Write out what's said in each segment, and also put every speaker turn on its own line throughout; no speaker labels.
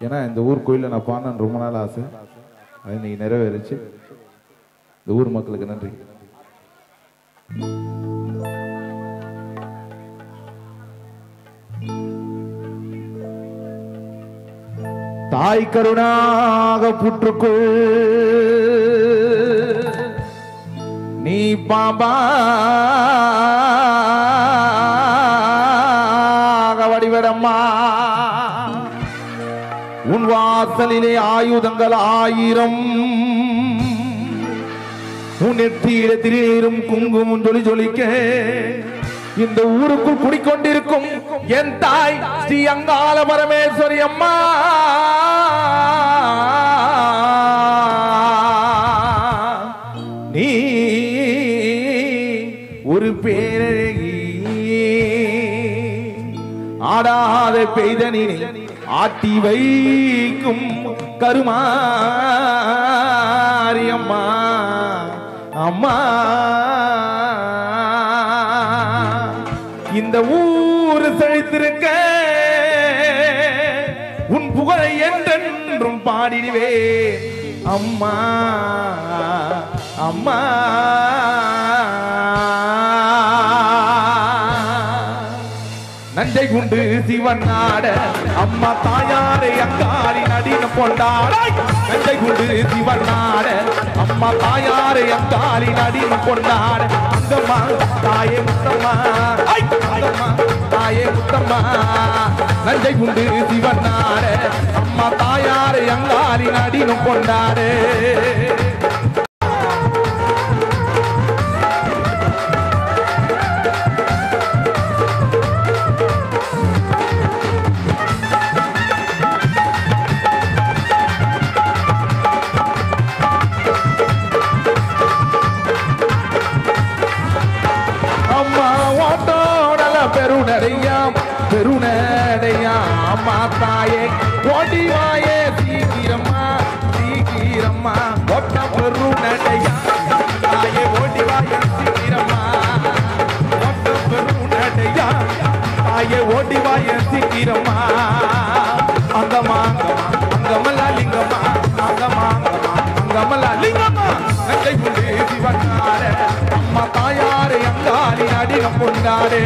ஏன்னா இந்த ஊர் கோயிலில் நான் பாடணும்னு ரொம்ப நாள் ஆசை. அது இன்னைக்கு நிறைவேறுச்சு. இந்த ஊர் மக்களுக்கு நன்றி. தாய் கருணாக புற்றுக்குள். நீ பாம்பாக வடிவடம்மா உன் வாசலிலே ஆயுதங்கள் ஆயிரம். உன் நெற்றியில திடீரும் குங்குமம் ஜொலி ஜொலிக்க. இந்த ஊருக்குள் குடிக்கொண்டிருக்கும் என் தாய் ஸ்ரீ அங்காள பரமேஸ்வரி அம்மா. ஆடாத பெய்தனில் ஆட்டி வைக்கும் கருமாரியம்மா. அம்மா. இந்த ஊர் செழித்திருக்க உன் புகழை என்றென்றும் பாடிடுவே. அம்மா. அம்மா. நஞ்சை உண்டு சிவன் நாட. அம்மா தாயாரை அங்காரி நடின கொண்டாட. நஞ்சை உண்டு சிவன் நாட. அம்மா தாயாரை அங்காரி நடின கொண்டாட. அங்கம்மா தாயே முத்தம்மா. அங்கம்மா தாயே முத்தம்மா. நஞ்சை உண்டு சிவன் நாட. அம்மா தாயாரை அங்காரி நடின கொண்டாடு. பெருநடையா பெருநடையாம் அம்மா தாயே ஓடி வாயே சீக்கிரம்மா சீக்கிரம்மா. ஒட்ட பெருநடையா தாயே ஓடி வாயே சீக்கிரம்மா. ஒட்ட பெருநடையா தாயே ஓடி வாயே சீக்கிரம்மா. அங்கம்மா அங்கமல்லா லிங்கம்மா அங்கம்மா அங்கமல்லா லிங்கம்மா. நஞ்சை புள்ளி சிவனாரே. அம்மா தாயாரே அங்காரி அடினம் கொண்டாடே.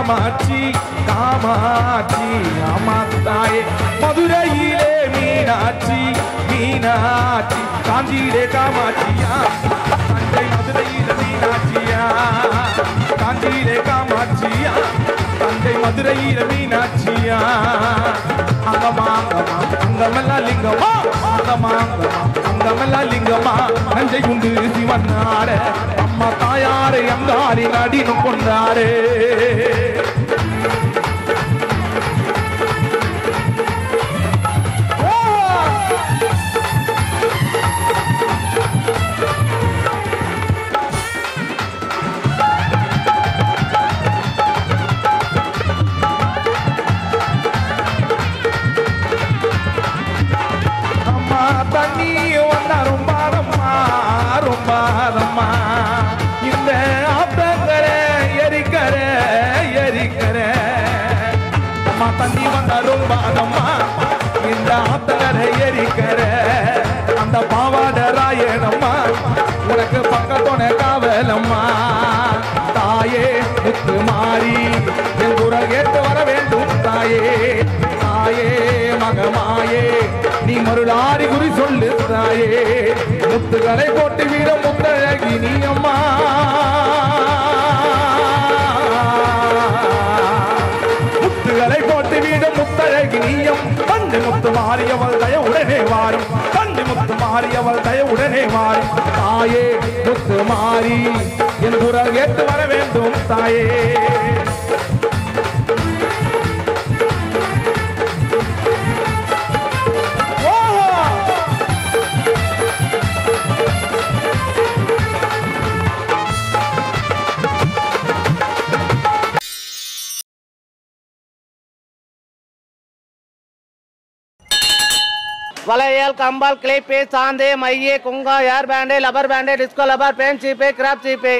காமாட்சி காமாட்சி அம்மா மதுரையிலே மீனாட்சி மீனாட்சி காஞ்சியிலே காமாட்சியா? தஞ்சை மதுரையில மீனாட்சியா? காஞ்சியிலே காமாட்சியா? தஞ்சை மதுரையில மீனாட்சியா? அங்கம்மா அங்கமெல்லாம் லிங்கம்மா. அங்கம்மா அங்கமெல்லாம் லிங்கம்மா. நஞ்சை குண்டு சிவன் நாட அம்மா தாயாரை அங்காரி நடினும் கொண்டாரே தாயே தாயே மகமாயே நீ மருளாரி குறி சொல்லு தாயே முத்துகளை போட்டு வீர முத்தழகி நீ அம்மா. முத்துகளை போட்டு விட முத்தழகி நீயம் கண்டு முத்து மாறியவள் தய உடனே வாரும். கண்டு முத்து மாறியவள் தய உடனே வாரும். தாயே முத்து மாறி என் குரல் கேட்டு வர வேண்டும் தாயே.
வளையல் கம்பால் கிளிப்பு சாந்து மைய குங்கா air band rubber band disco rubber pan சீப்பு கிராப் சீப்பு.